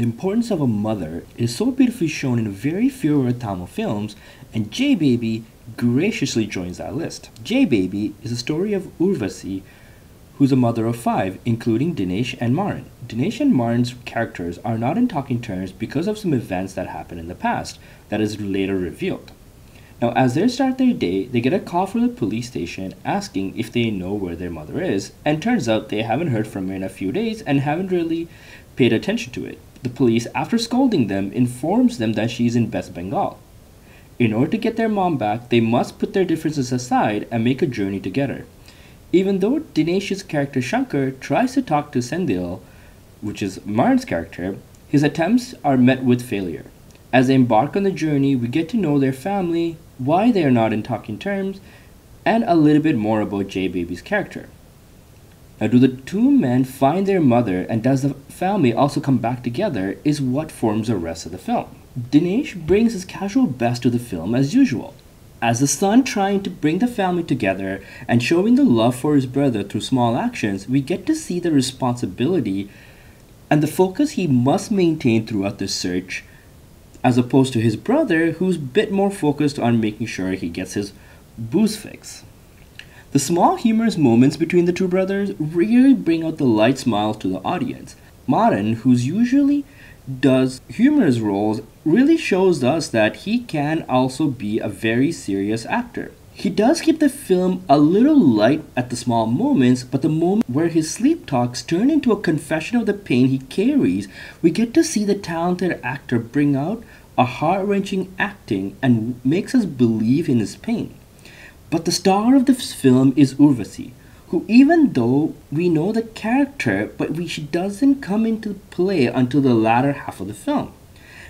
The importance of a mother is so beautifully shown in very few Tamil films, and J Baby graciously joins that list. J Baby is a story of Urvashi, who's a mother of five, including Dinesh and Maaran. Dinesh and Maaran's characters are not in talking terms because of some events that happened in the past that is later revealed. Now, as they start their day, they get a call from the police station asking if they know where their mother is, and turns out they haven't heard from her in a few days and haven't really paid attention to it. The police, after scolding them, informs them that she is in West Bengal. In order to get their mom back, they must put their differences aside and make a journey together. Even though Dinesh's character Shankar tries to talk to Senthil, which is Maaran's character, his attempts are met with failure. As they embark on the journey, we get to know their family, why they are not in talking terms, and a little bit more about J Baby's character. Now, do the two men find their mother and does the family also come back together is what forms the rest of the film. Dinesh brings his casual best to the film as usual. As the son trying to bring the family together and showing the love for his brother through small actions, we get to see the responsibility and the focus he must maintain throughout the search as opposed to his brother, who's a bit more focused on making sure he gets his booze fix. The small humorous moments between the two brothers really bring out the light smiles to the audience. Maaran, who's usually does humorous roles, really shows us that he can also be a very serious actor. He does keep the film a little light at the small moments, but the moment where his sleep talks turn into a confession of the pain he carries, we get to see the talented actor bring out a heart wrenching acting and makes us believe in his pain. But the star of this film is Urvashi, who, even though we know the character, but we, she doesn't come into play until the latter half of the film.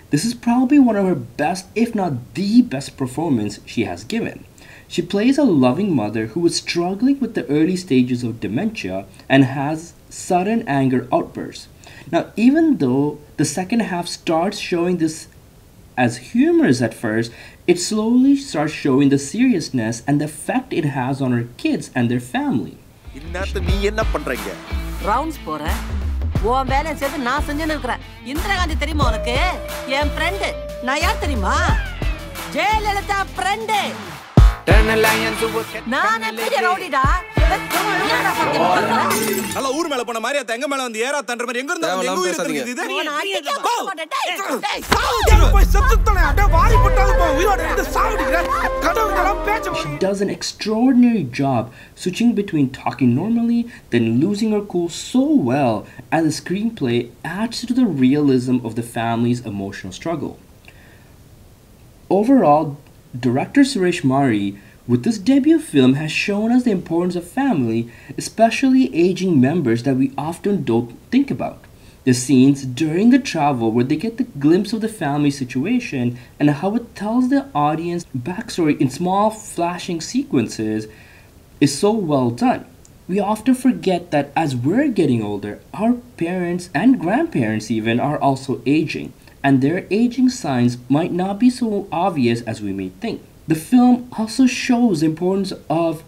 This is probably one of her best, if not the best performance she has given. She plays a loving mother who is struggling with the early stages of dementia and has sudden anger outbursts. Now, even though the second half starts showing this as humorous at first, it slowly starts showing the seriousness and the effect it has on her kids and their family. நீ என்ன பண்றீங்க rounds போறேன் உன் வேலையை சேர்த்து நான் செஞ்சுன்னு இருக்கிறேன் இந்திரா காந்தி தெரியுமா உனக்கு என் ஃப்ரெண்டு நான் யார் தெரியுமா ஜெயலலிதா ஃப்ரெண்டு நான் பெரிய ரவுடிடா என்னடா பாத்தியா? நல்ல ஊர் மேல போன மாதிரி எங்க மேல வந்து ஏறா தண்ட மாதிரி எங்க இருந்தா எங்க உயிர் தெரியுது இது உன்னை அடிக்க பார்க்க மாட்டேன். டேய், டேய். She does an extraordinary job switching between talking normally, then losing her cool so well, and the screenplay adds to the realism of the family's emotional struggle. Overall, director Suresh Mari, with this debut film, has shown us the importance of family, especially aging members that we often don't think about. The scenes during the travel where they get the glimpse of the family situation and how it tells the audience backstory in small flashing sequences is so well done. We often forget that as we're getting older, our parents and grandparents even are also aging, and their aging signs might not be so obvious as we may think. The film also shows the importance of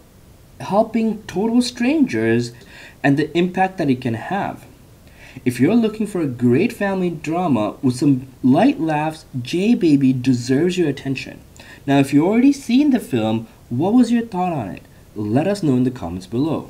helping total strangers and the impact that it can have. If you're looking for a great family drama with some light laughs, J Baby deserves your attention. Now, if you've already seen the film, what was your thought on it? Let us know in the comments below.